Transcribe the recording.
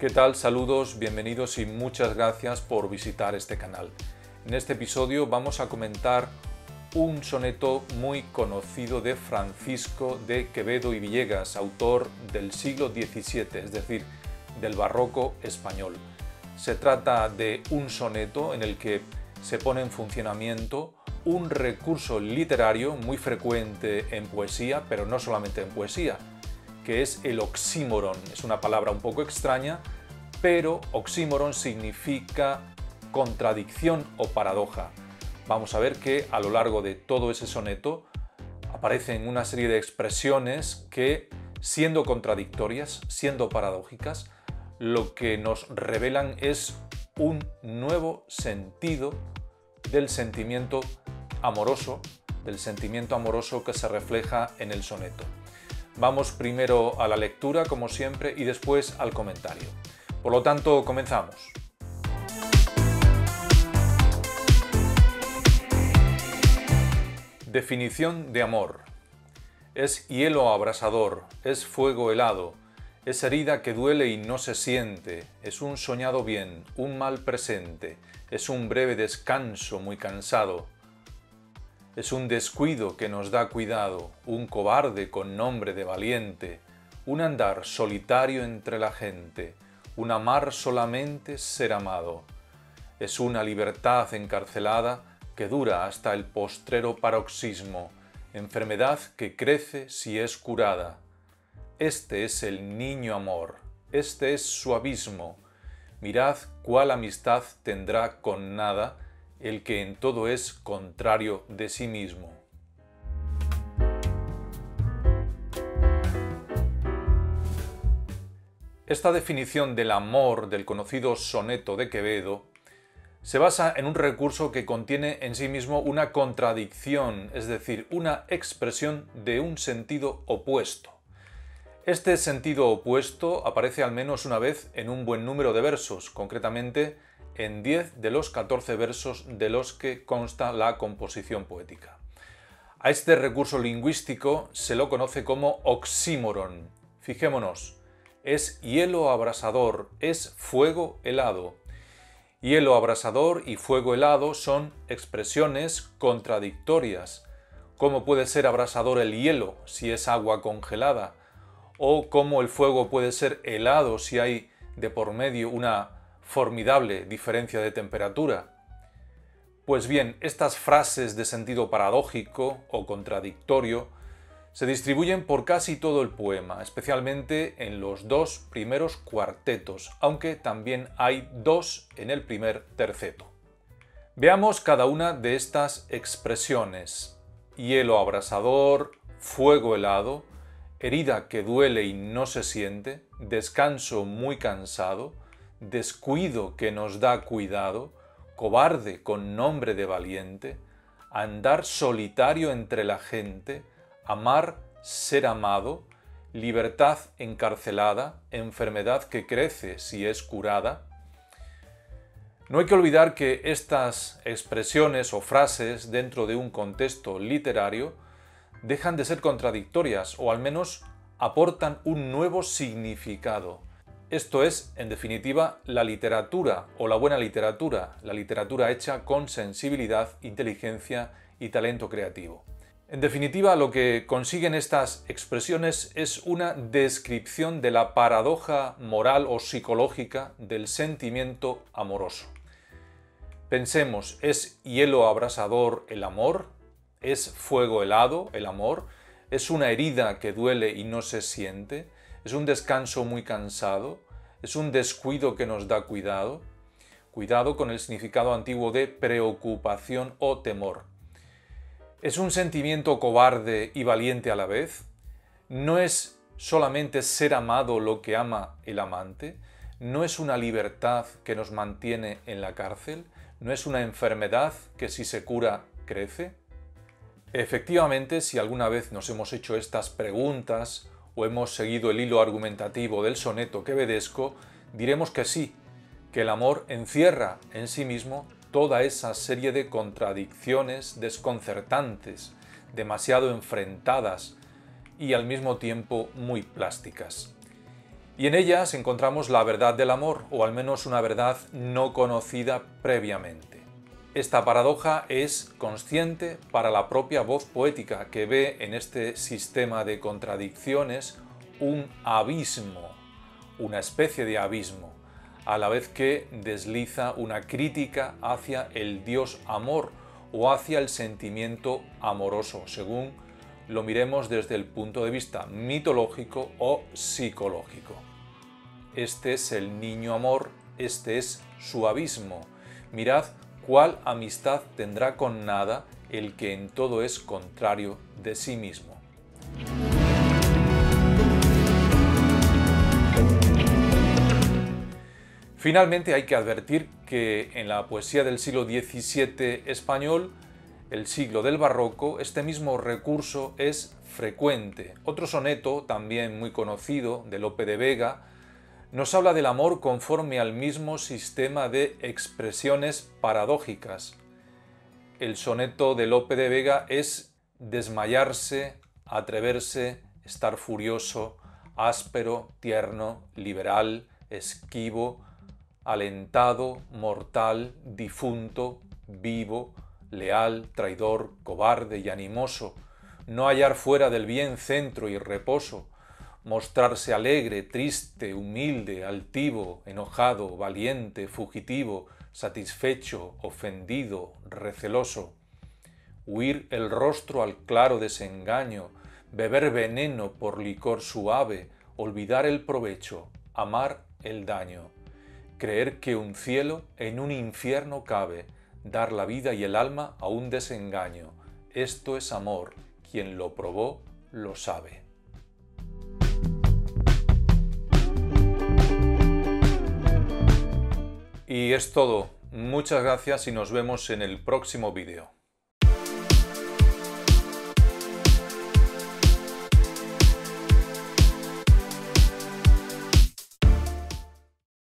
¿Qué tal? Saludos, bienvenidos y muchas gracias por visitar este canal. En este episodio vamos a comentar un soneto muy conocido de Francisco de Quevedo y Villegas, autor del siglo XVII, es decir, del barroco español. Se trata de un soneto en el que se pone en funcionamiento un recurso literario muy frecuente en poesía, pero no solamente en poesía, que es el oxímoron. Es una palabra un poco extraña, pero oxímoron significa contradicción o paradoja. Vamos a ver que a lo largo de todo ese soneto aparecen una serie de expresiones que, siendo contradictorias, siendo paradójicas, lo que nos revelan es un nuevo sentido del sentimiento amoroso, del sentimiento amoroso que se refleja en el soneto. Vamos primero a la lectura, como siempre, y después al comentario. Por lo tanto, comenzamos. Definición de amor. Es hielo abrasador, es fuego helado, es herida que duele y no se siente, es un soñado bien, un mal presente, es un breve descanso muy cansado, es un descuido que nos da cuidado, un cobarde con nombre de valiente, un andar solitario entre la gente, un amar solamente ser amado. Es una libertad encarcelada que dura hasta el postrero paroxismo, enfermedad que crece si es curada. Este es el niño amor, este es su abismo. Mirad cuál amistad tendrá con nada el que en todo es contrario de sí mismo. Esta definición del amor del conocido soneto de Quevedo se basa en un recurso que contiene en sí mismo una contradicción, es decir, una expresión de un sentido opuesto. Este sentido opuesto aparece al menos una vez en un buen número de versos, concretamente en 10 de los 14 versos de los que consta la composición poética. A este recurso lingüístico se lo conoce como oxímoron. Fijémonos, es hielo abrasador, es fuego helado. Hielo abrasador y fuego helado son expresiones contradictorias. ¿Cómo puede ser abrasador el hielo si es agua congelada? ¿O cómo el fuego puede ser helado si hay de por medio una formidable diferencia de temperatura. Pues bien, estas frases de sentido paradójico o contradictorio se distribuyen por casi todo el poema, especialmente en los dos primeros cuartetos, aunque también hay dos en el primer terceto. Veamos cada una de estas expresiones. Hielo abrasador, fuego helado, herida que duele y no se siente, descanso muy cansado, descuido que nos da cuidado, cobarde con nombre de valiente, andar solitario entre la gente, amar ser amado, libertad encarcelada, enfermedad que crece si es curada. No hay que olvidar que estas expresiones o frases dentro de un contexto literario dejan de ser contradictorias o al menos aportan un nuevo significado. Esto es, en definitiva, la literatura o la buena literatura, la literatura hecha con sensibilidad, inteligencia y talento creativo. En definitiva, lo que consiguen estas expresiones es una descripción de la paradoja moral o psicológica del sentimiento amoroso. Pensemos, ¿es hielo abrasador el amor? ¿Es fuego helado el amor? ¿Es una herida que duele y no se siente? es un descanso muy cansado, es un descuido que nos da cuidado, cuidado con el significado antiguo de preocupación o temor. Es un sentimiento cobarde y valiente a la vez, no es solamente ser amado lo que ama el amante, no es una libertad que nos mantiene en la cárcel, no es una enfermedad que si se cura crece. Efectivamente, si alguna vez nos hemos hecho estas preguntas o hemos seguido el hilo argumentativo del soneto quevedesco, diremos que sí, que el amor encierra en sí mismo toda esa serie de contradicciones desconcertantes, demasiado enfrentadas y al mismo tiempo muy plásticas. Y en ellas encontramos la verdad del amor, o al menos una verdad no conocida previamente. Esta paradoja es consciente para la propia voz poética, que ve en este sistema de contradicciones un abismo, una especie de abismo, a la vez que desliza una crítica hacia el Dios amor o hacia el sentimiento amoroso, según lo miremos desde el punto de vista mitológico o psicológico. Este es el niño amor, este es su abismo. Mirad cuál amistad tendrá con nada el que en todo es contrario de sí mismo. Finalmente hay que advertir que en la poesía del siglo XVII español, el siglo del barroco, este mismo recurso es frecuente. Otro soneto, también muy conocido, de Lope de Vega, nos habla del amor conforme al mismo sistema de expresiones paradójicas. El soneto de Lope de Vega es desmayarse, atreverse, estar furioso, áspero, tierno, liberal, esquivo, alentado, mortal, difunto, vivo, leal, traidor, cobarde y animoso, no hallar fuera del bien centro y reposo, mostrarse alegre, triste, humilde, altivo, enojado, valiente, fugitivo, satisfecho, ofendido, receloso, huir el rostro al claro desengaño, beber veneno por licor suave, olvidar el provecho, amar el daño creer que un cielo en un infierno cabe, dar la vida y el alma a un desengaño. Esto es amor, quien lo probó lo sabe. Y es todo. Muchas gracias y nos vemos en el próximo vídeo.